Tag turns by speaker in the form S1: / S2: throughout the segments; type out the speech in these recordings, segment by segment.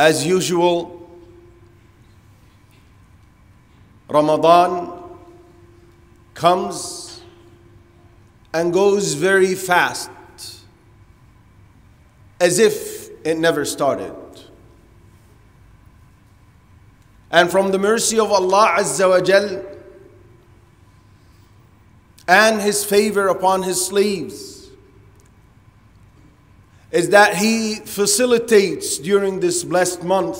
S1: As usual, Ramadan comes and goes very fast, as if it never started. And from the mercy of Allah Azza wa Jal and His favor upon His slaves is that He facilitates during this blessed month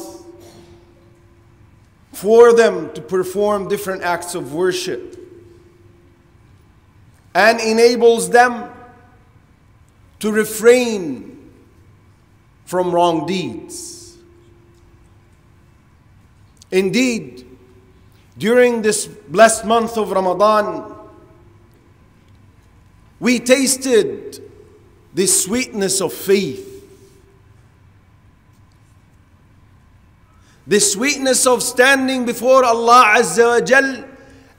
S1: for them to perform different acts of worship and enables them to refrain from wrong deeds. Indeed, during this blessed month of Ramadan, we tasted the sweetness of faith, the sweetness of standing before Allah Azza wa Jal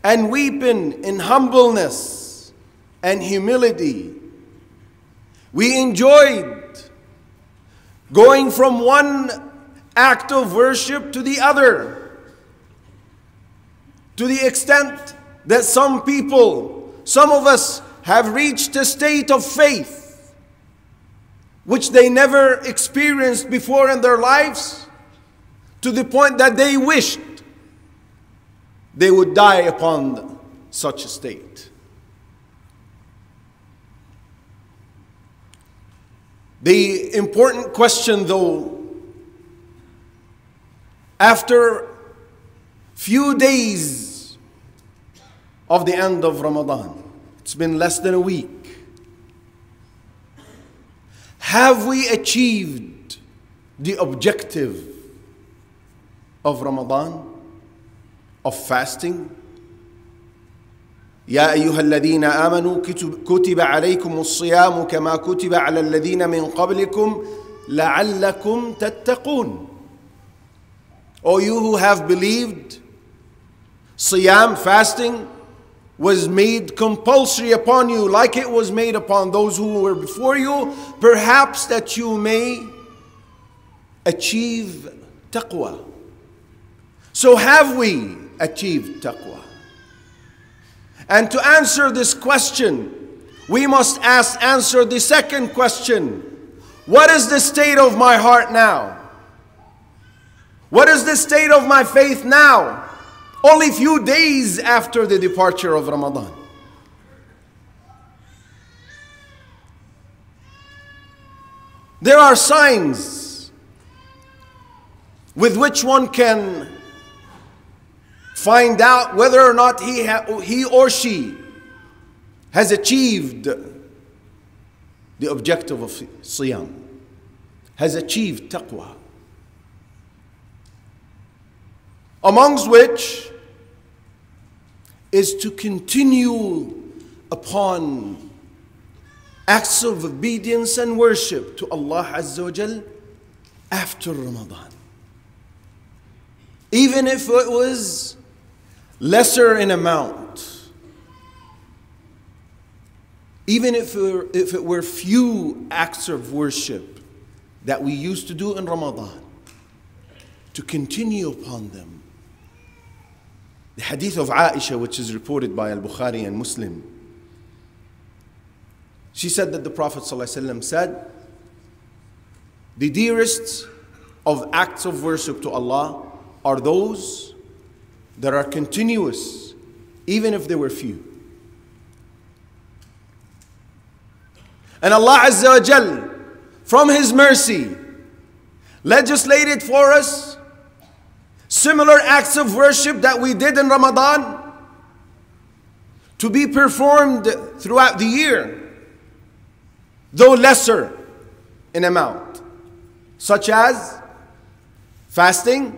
S1: and weeping in humbleness and humility. We enjoyed going from one act of worship to the other to the extent that some people, some of us, have reached a state of faith which they never experienced before in their lives to the point that they wished they would die upon such a state. The important question, though, after few days of the end of Ramadan. It's been less than a week. Have we achieved the objective of Ramadan, of fasting? يا أيها الذين آمنوا كتب عليكم الصيام كما كتب على الذين من قبلكم لعلكم تتقون. O you who have believed, Siyam, fasting, was made compulsory upon you, like it was made upon those who were before you, perhaps that you may achieve taqwa. So, have we achieved taqwa? And to answer this question, we must ask, answer the second question What is the state of my heart now? What is the state of my faith now? Only a few days after the departure of Ramadan. There are signs with which one can find out whether or not he, he or she has achieved the objective of Siyam, has achieved taqwa. Amongst which is to continue upon acts of obedience and worship to Allah Azza wa Jal after Ramadan. Even if it was lesser in amount, even if if it were few acts of worship that we used to do in Ramadan, to continue upon them the hadith of Aisha, which is reported by Al Bukhari and Muslim, she said that the Prophet ﷺ said, The dearest of acts of worship to Allah are those that are continuous, even if they were few. And Allah Azza wa Jal, from His mercy, legislated for us similar acts of worship that we did in Ramadan to be performed throughout the year, though lesser in amount, such as fasting.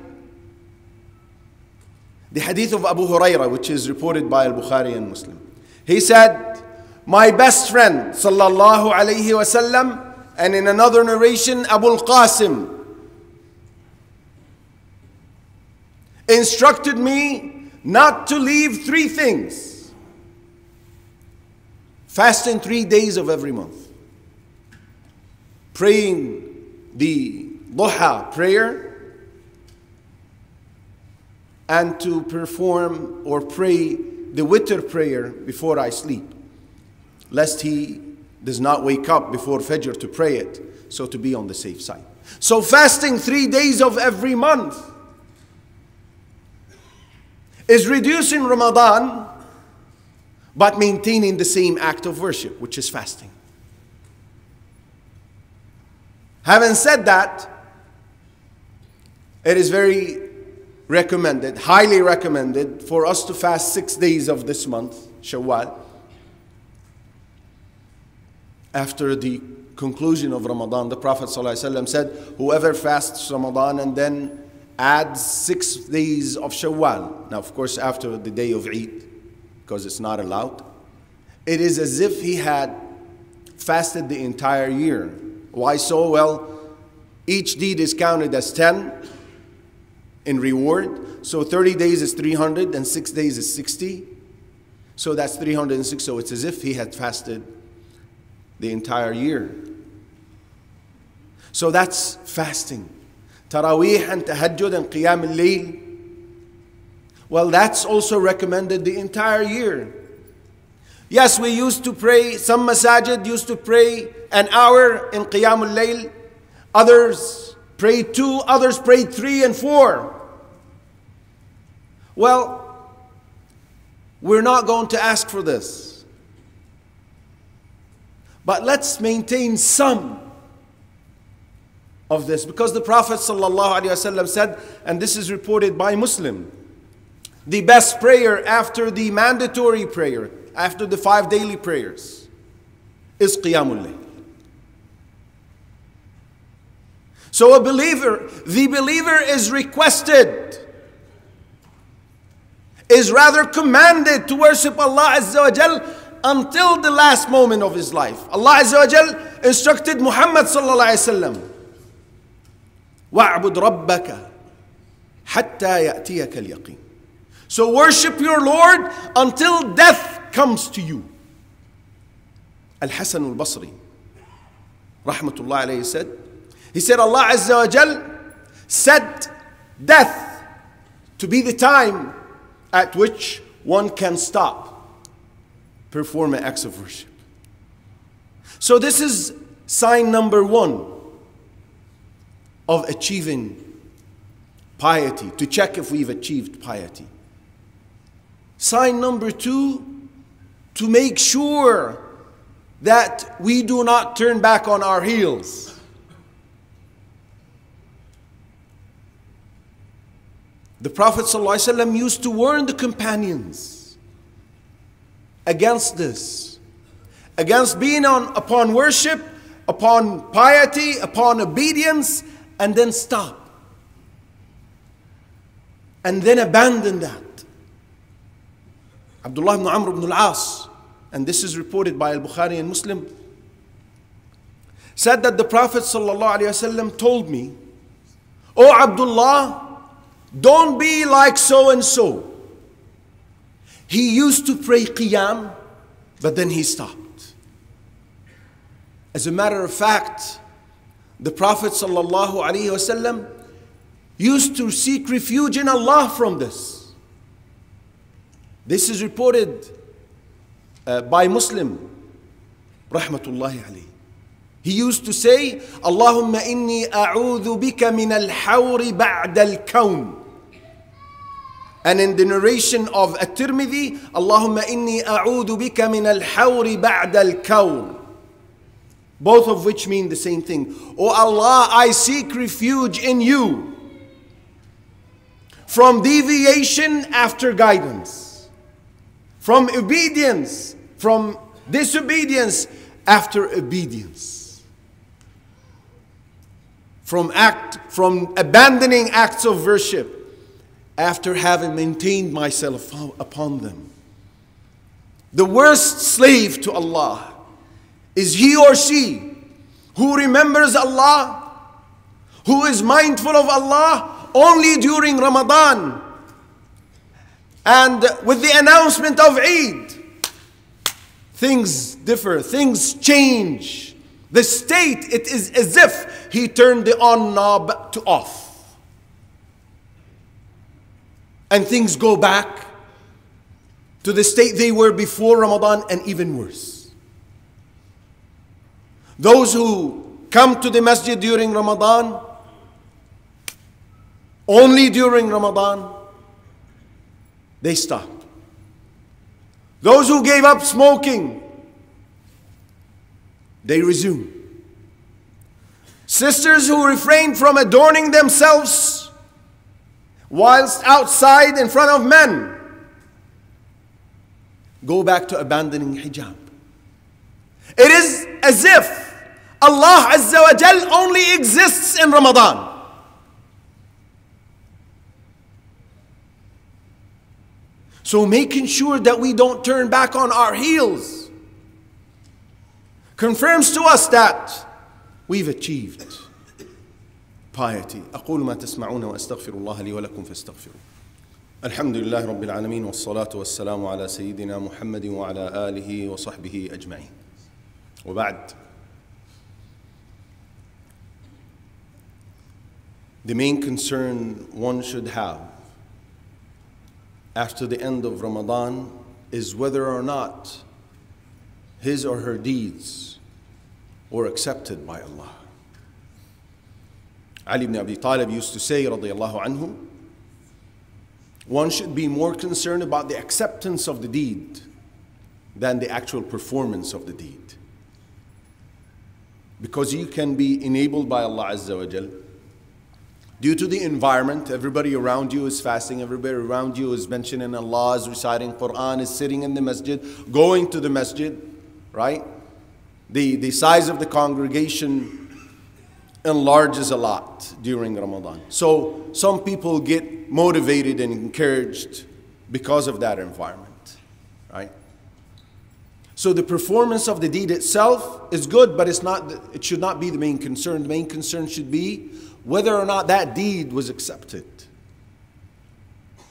S1: The hadith of Abu Hurairah, which is reported by Al Bukhari and Muslim. He said, My best friend, sallallahu alayhi wasallam, and in another narration, Abu Al Qasim, instructed me not to leave three things fasting three days of every month, praying the duha prayer and to perform or pray the witr prayer before I sleep, lest he does not wake up before Fajr to pray it, so to be on the safe side. So, fasting three days of every month is reducing Ramadan but maintaining the same act of worship, which is fasting. Having said that, it is very recommended, highly recommended, for us to fast six days of this month, Shawwal, after the conclusion of Ramadan. The Prophet ﷺ said, Whoever fasts Ramadan and then adds six days of Shawwal, now, of course, after the day of Eid, because it's not allowed, it is as if he had fasted the entire year. Why so? Well, each deed is counted as 10 in reward. So 30 days is 300 and 6 days is 60. So that's 306. So it's as if he had fasted the entire year. So that's fasting. Taraweeh and tahajjud and qiyam al-layl. Well, that's also recommended the entire year. Yes, we used to pray, some masajid used to pray an hour in qiyam al-layl. Others prayed two, others prayed three and four. Well, we're not going to ask for this. But let's maintain some of this because the Prophet ﷺ said, and this is reported by Muslim, the best prayer after the mandatory prayer, after the five daily prayers, is Qiyamul Layl. So a believer, the believer is requested, is rather commanded to worship Allah Azza wa Jal until the last moment of his life. Allah Azza wa Jal instructed Muhammad sallallahu alayhi wasallam, وَاعْبُدْ رَبَّكَ حَتَّى يَأْتِيَكَ الْيَقِينَ So worship your Lord until death comes to you. Al-Hasan al-Basri, rahmatullah alayhi said, he said Allah Azza wa Jal set death to be the time at which one can stop performing acts of worship. So this is sign number one of achieving piety, to check if we've achieved piety. Sign number two, to make sure that we do not turn back on our heels. The Prophet ﷺ used to warn the companions against this, against being on, upon worship, upon piety, upon obedience, and then stop. And then abandon that. Abdullah ibn Amr ibn al-As, and this is reported by Al-Bukhari and Muslim, said that the Prophet ﷺ told me, O Abdullah, don't be like so and so. He used to pray Qiyam, but then he stopped. As a matter of fact, the Prophet ﷺ used to seek refuge in Allah from this. This is reported uh, by Muslim, rahmatullahi alayhi. He used to say, Allahumma inni a'udhu bika min al-hawri ba'da al-kawr. And in the narration of At-Tirmidhi, Allahumma inni a'udhu bika min al-hawri ba'da al-kawn. Both of which mean the same thing. O Allah, I seek refuge in you from deviation after guidance, from obedience, from disobedience after obedience, from act, from abandoning acts of worship after having maintained myself upon them. The worst slave to Allah is he or she who remembers Allah, who is mindful of Allah only during Ramadan. And with the announcement of Eid, things differ, things change. The state, it is as if he turned the on knob to off. and things go back to the state they were before Ramadan and even worse. Those who come to the masjid during Ramadan, only during Ramadan, they stop. Those who gave up smoking, they resume. Sisters who refrained from adorning themselves whilst outside in front of men go back to abandoning hijab. It is as if Allah Azza wa Jal only exists in Ramadan. So making sure that we don't turn back on our heels confirms to us that we've achieved piety. أقول ما تسمعون وأستغفر الله لي ولكم فاستغفروا. الحمد لله رب العالمين والصلاة والسلام على سيدنا محمد وعلى آله وصحبه أجمعين. وبعد The main concern one should have after the end of Ramadan is whether or not his or her deeds were accepted by Allah. Ali ibn Abi Talib used to say, radiallahu anhu, one should be more concerned about the acceptance of the deed than the actual performance of the deed. Because you can be enabled by Allah Azza wa Jal Due to the environment, everybody around you is fasting, everybody around you is mentioning Allah, is reciting Quran, is sitting in the masjid, going to the masjid, right? The, the size of the congregation enlarges a lot during Ramadan. So some people get motivated and encouraged because of that environment, right? So the performance of the deed itself is good, but it's not, it should not be the main concern. The main concern should be whether or not that deed was accepted.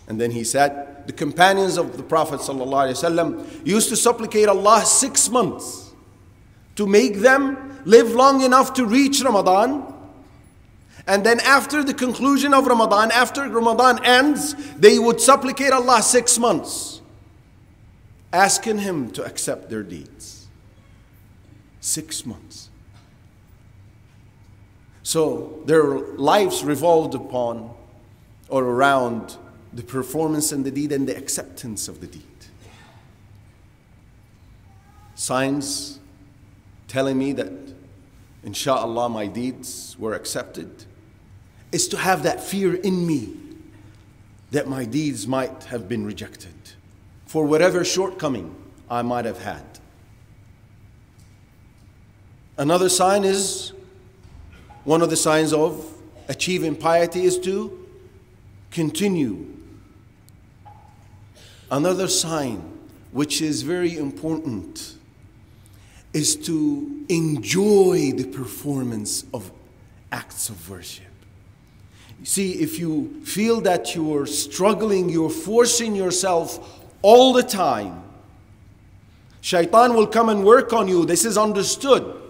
S1: And then he said, the companions of the Prophet ﷺ used to supplicate Allah six months to make them live long enough to reach Ramadan. And then after the conclusion of Ramadan, after Ramadan ends, they would supplicate Allah six months, asking Him to accept their deeds. Six months. So their lives revolved upon or around the performance and the deed and the acceptance of the deed. Signs telling me that, inshallah, my deeds were accepted is to have that fear in me that my deeds might have been rejected for whatever shortcoming I might have had. Another sign is one of the signs of achieving piety is to continue. Another sign, which is very important, is to enjoy the performance of acts of worship. You see, if you feel that you're struggling, you're forcing yourself all the time, shaitan will come and work on you. This is understood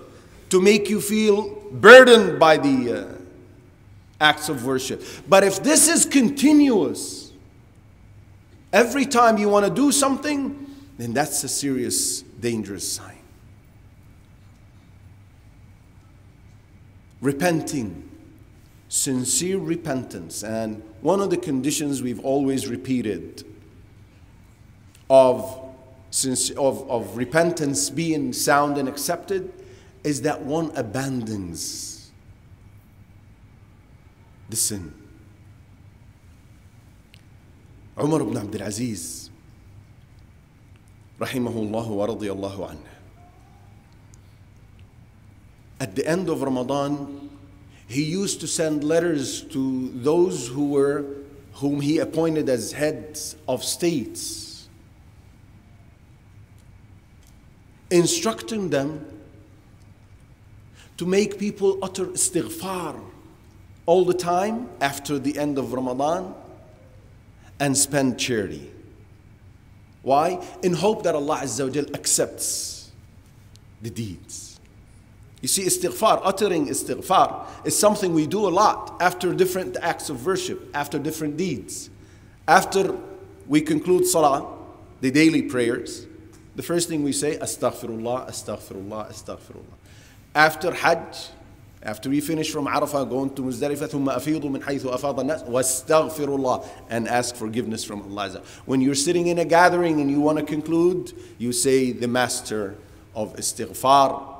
S1: to make you feel burdened by the uh, acts of worship. But if this is continuous, every time you want to do something, then that's a serious, dangerous sign. Repenting, sincere repentance, and one of the conditions we've always repeated of, of, of repentance being sound and accepted is that one abandons the sin. Umar ibn Abdul Aziz, rahimahullah wa radiyallahu anhu. At the end of Ramadan, he used to send letters to those who were whom he appointed as heads of states, instructing them to make people utter istighfar all the time after the end of Ramadan and spend charity. Why? In hope that Allah Azza wa accepts the deeds. You see, istighfar, uttering istighfar, is something we do a lot after different acts of worship, after different deeds. After we conclude Salah, the daily prayers, the first thing we say, Astaghfirullah, Astaghfirullah, Astaghfirullah. After Hajj, after we finish from Arafah, going to Muzdalifah, ثم أفيض من حيث أفاض الناس واستغفر الله and ask forgiveness from Allah. When you're sitting in a gathering and you want to conclude, you say the master of istighfar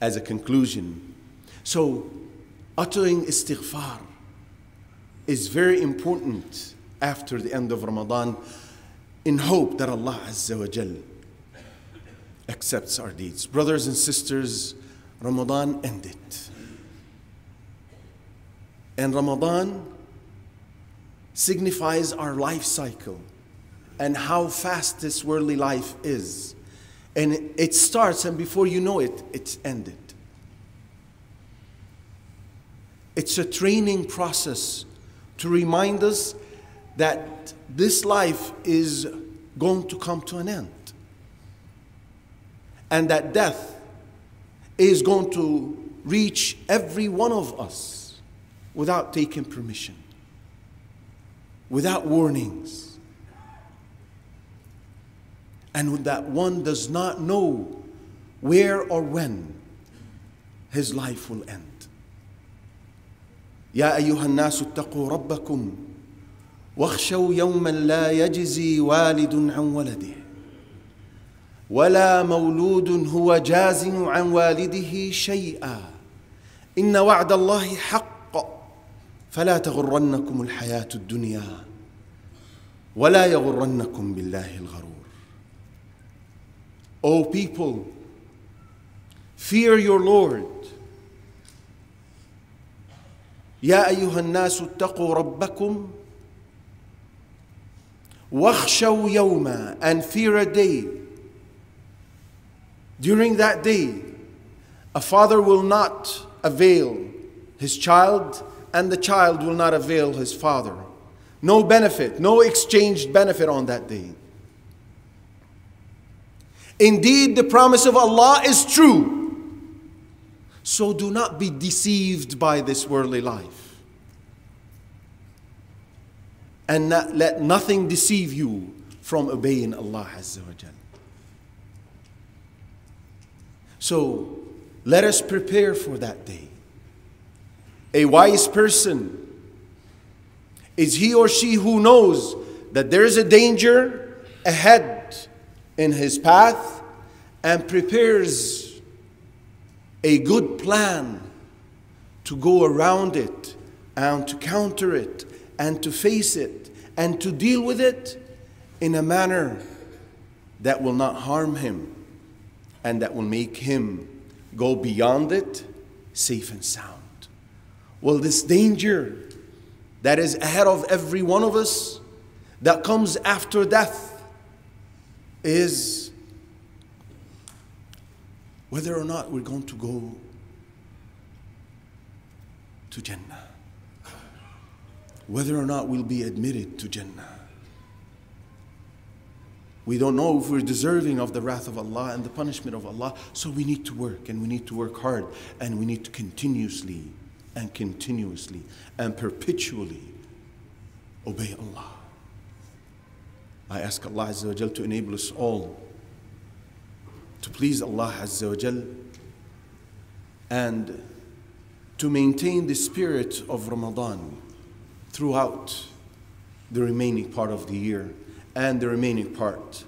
S1: as a conclusion. So, uttering istighfar is very important after the end of Ramadan in hope that Allah Azza wa Jal accepts our deeds. Brothers and sisters, Ramadan ended. And Ramadan signifies our life cycle and how fast this worldly life is. And it starts, and before you know it, it's ended. It's a training process to remind us that this life is going to come to an end. And that death is going to reach every one of us without taking permission, without warnings. And that one does not know where or when his life will end. يا أيها الناس اتقوا ربكم واخشوا يوما لا يجزي والد عن ولده ولا مولود هو جاز عن والده شيئا. إن وعد الله حق فلا تغرنكم الحياة الدنيا ولا يغرنكم بالله الغرور. O people fear your Lord. يا أيها الناس اتقوا ربكم Wakhshaw yawma, and fear a day. During that day, a father will not avail his child, and the child will not avail his father. No benefit, no exchanged benefit on that day. Indeed, the promise of Allah is true. So do not be deceived by this worldly life. And not, let nothing deceive you from obeying Allah Azza wa Jalla. So let us prepare for that day. A wise person is he or she who knows that there is a danger ahead in his path and prepares a good plan to go around it and to counter it and to face it and to deal with it in a manner that will not harm him and that will make him go beyond it safe and sound. Well, this danger that is ahead of every one of us that comes after death is whether or not we're going to go to Jannah, whether or not we'll be admitted to Jannah. We don't know if we're deserving of the wrath of Allah and the punishment of Allah. So we need to work and we need to work hard and we need to continuously and continuously and perpetually obey Allah. I ask Allah Azza wa Jal to enable us all to please Allah Azza wa Jal and to maintain the spirit of Ramadan throughout the remaining part of the year and the remaining part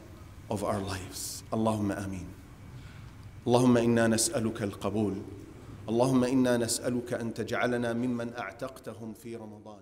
S1: of our lives. Allahumma ameen. اللهم أنا نسالك القبول اللهم أنا نسالك ان تجعلنا ممن اعتقتهم في رمضان